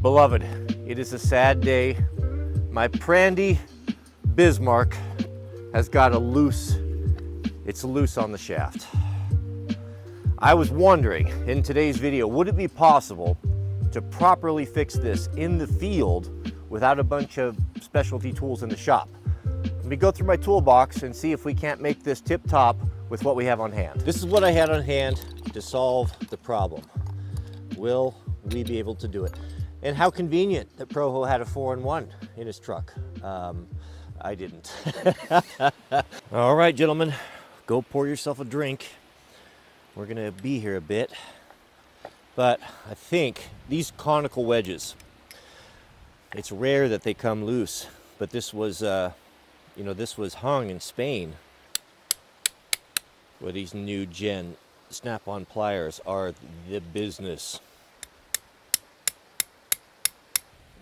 Beloved, it is a sad day. My Prandy Bismarck has got a loose, it's loose on the shaft. I was wondering in today's video, would it be possible to properly fix this in the field without a bunch of specialty tools in the shop? Let me go through my toolbox and see if we can't make this tip top with what we have on hand. This is what I had on hand to solve the problem. Will we be able to do it? And how convenient that Proho had a four-in-one in his truck. Um, I didn't. All right, gentlemen, go pour yourself a drink. We're gonna be here a bit, but I think these conical wedges, it's rare that they come loose, but this was, uh, you know, this was hung in Spain where these new gen snap-on pliers are the business.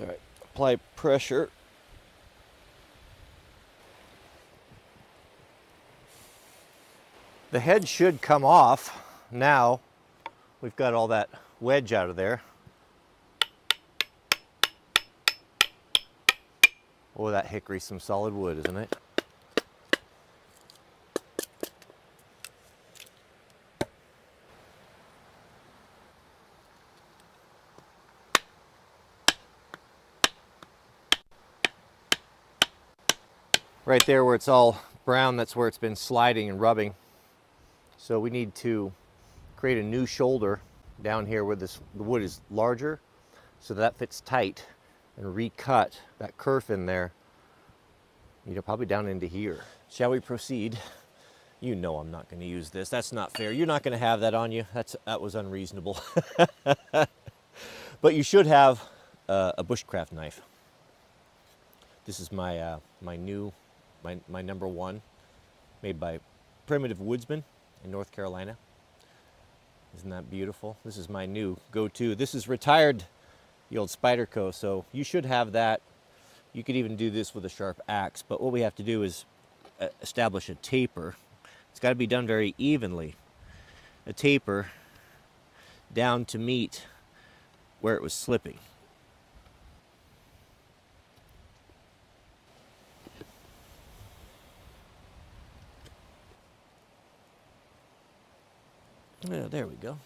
All right, apply pressure. The head should come off now. We've got all that wedge out of there. Oh, that hickory's some solid wood, isn't it? Right there where it's all brown, that's where it's been sliding and rubbing. So we need to create a new shoulder down here where this the wood is larger so that fits tight and recut that kerf in there, you know, probably down into here. Shall we proceed? You know I'm not going to use this. That's not fair. You're not going to have that on you. That's That was unreasonable. but you should have uh, a bushcraft knife. This is my, uh, my new my, my number one, made by Primitive Woodsman in North Carolina. Isn't that beautiful? This is my new go-to. This is retired, the old Spyderco, so you should have that. You could even do this with a sharp axe, but what we have to do is uh, establish a taper. It's got to be done very evenly. A taper down to meet where it was slipping. Yeah, there we go.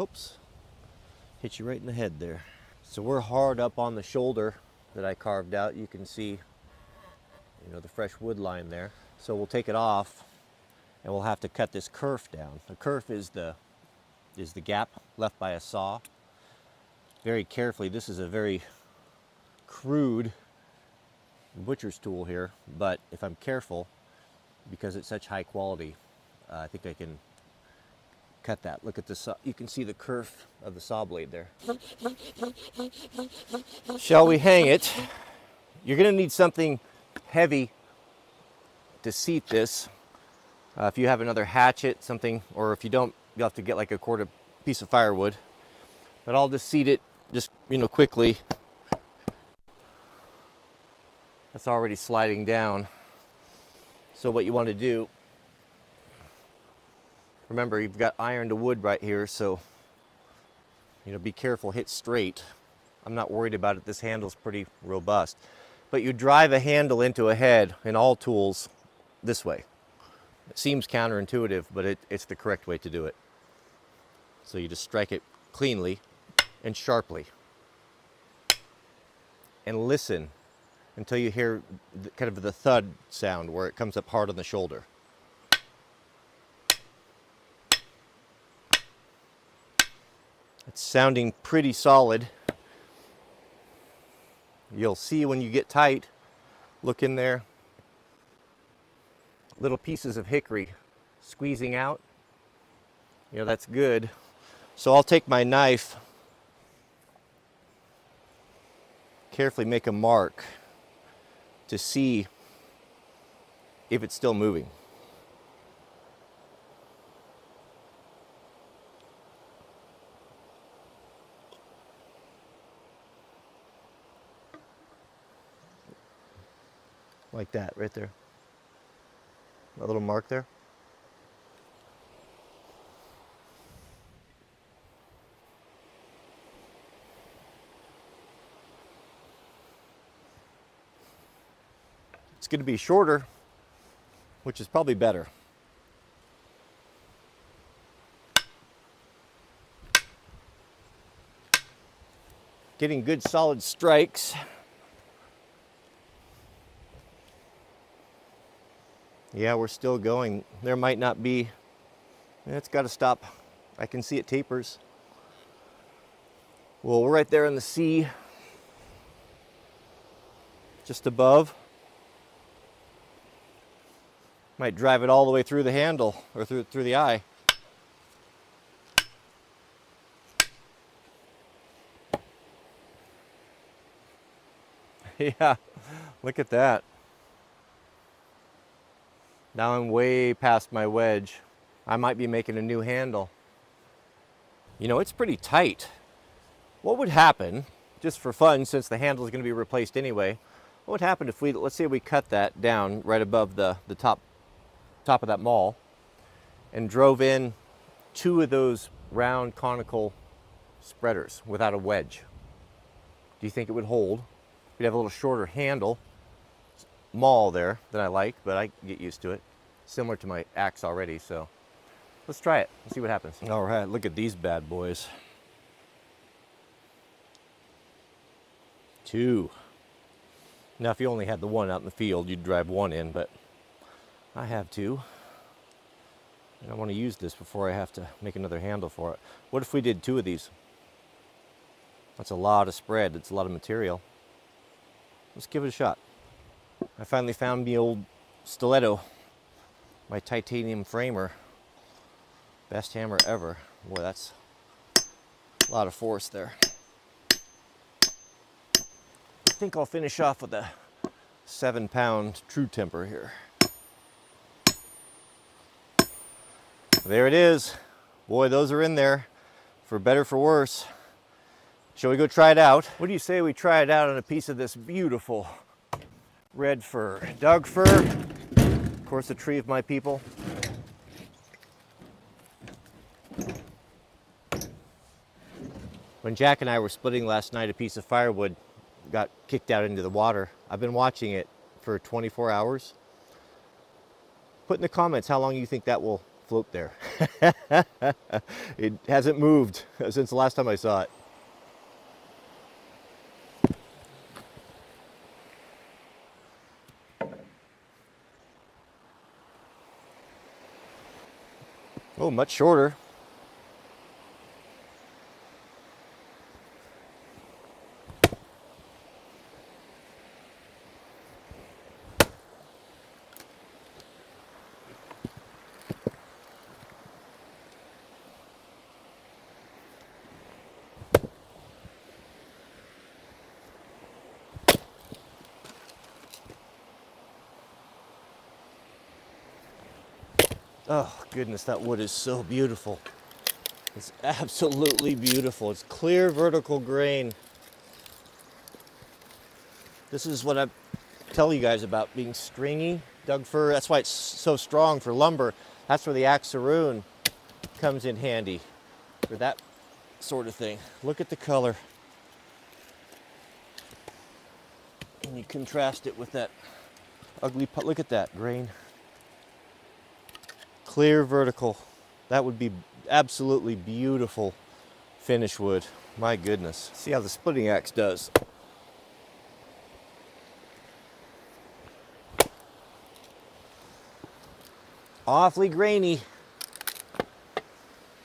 Oops. Hit you right in the head there. So we're hard up on the shoulder that I carved out. You can see, you know, the fresh wood line there. So we'll take it off and we'll have to cut this kerf down. The kerf is the, is the gap left by a saw. Very carefully, this is a very crude butcher's tool here, but if I'm careful, because it's such high quality, uh, I think I can cut that. Look at the saw. You can see the kerf of the saw blade there. Shall we hang it? You're going to need something heavy to seat this. Uh, if you have another hatchet, something, or if you don't, you'll have to get like a quarter piece of firewood. But I'll just seat it just, you know, quickly. That's already sliding down. So what you want to do, remember you've got iron to wood right here, so you know, be careful, hit straight. I'm not worried about it, this handle's pretty robust. But you drive a handle into a head in all tools this way. It seems counterintuitive, but it, it's the correct way to do it. So you just strike it cleanly and sharply. And listen until you hear kind of the thud sound where it comes up hard on the shoulder. It's sounding pretty solid. You'll see when you get tight, look in there, little pieces of hickory squeezing out. You know, that's good. So I'll take my knife, carefully make a mark to see if it's still moving. Like that, right there. A little mark there. Going to be shorter, which is probably better. Getting good solid strikes. Yeah, we're still going. There might not be, eh, it's got to stop. I can see it tapers. Well, we're right there in the sea, just above. Might drive it all the way through the handle or through, through the eye. yeah, look at that. Now I'm way past my wedge. I might be making a new handle. You know, it's pretty tight. What would happen, just for fun, since the handle is going to be replaced anyway, what would happen if we, let's say we cut that down right above the, the top, top of that maul and drove in two of those round conical spreaders without a wedge. Do you think it would hold? We'd have a little shorter handle, maul there that I like, but I get used to it. Similar to my axe already, so let's try it. Let's see what happens. All right, look at these bad boys. Two. Now, if you only had the one out in the field, you'd drive one in, but I have two. And I want to use this before I have to make another handle for it. What if we did two of these? That's a lot of spread. It's a lot of material. Let's give it a shot. I finally found the old stiletto, my titanium framer. Best hammer ever. Boy, that's a lot of force there. I think I'll finish off with a seven pound true temper here. There it is. Boy, those are in there for better for worse. Shall we go try it out? What do you say we try it out on a piece of this beautiful red fir? Doug fir, of course, a tree of my people. When Jack and I were splitting last night, a piece of firewood got kicked out into the water. I've been watching it for 24 hours. Put in the comments how long you think that will float there. it hasn't moved since the last time I saw it. Oh, much shorter. Oh goodness, that wood is so beautiful. It's absolutely beautiful. It's clear vertical grain. This is what I tell you guys about being stringy. Doug fir, that's why it's so strong for lumber. That's where the Axaroon comes in handy for that sort of thing. Look at the color. And you contrast it with that ugly, look at that grain clear vertical. That would be absolutely beautiful finish wood. My goodness. See how the splitting axe does. Awfully grainy.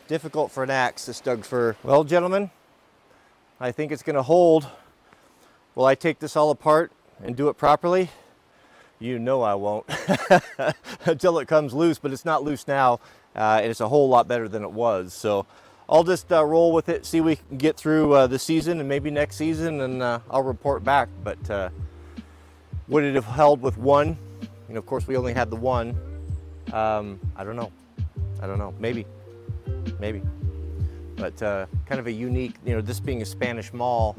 Difficult for an axe, this Doug fir. Well, gentlemen, I think it's gonna hold. Will I take this all apart and do it properly? You know I won't until it comes loose, but it's not loose now, uh, and it's a whole lot better than it was. So I'll just uh, roll with it, see we can get through uh, the season and maybe next season, and uh, I'll report back. But uh, would it have held with one? You know, of course, we only had the one. Um, I don't know. I don't know. Maybe. Maybe. But uh, kind of a unique, you know, this being a Spanish maul,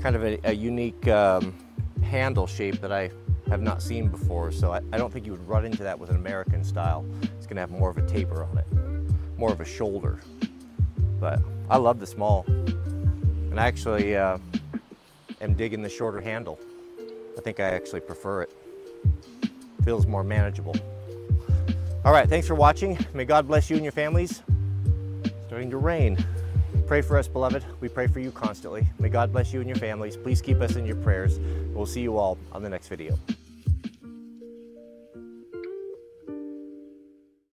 kind of a, a unique um, handle shape that I have not seen before, so I, I, don't think you would run into that with an American style. It's gonna have more of a taper on it, more of a shoulder. But I love the small. And I actually uh, am digging the shorter handle. I think I actually prefer it. feels more manageable. All right, thanks for watching. May God bless you and your families. starting to rain. Pray for us, beloved. We pray for you constantly. May God bless you and your families. Please keep us in your prayers. We'll see you all on the next video.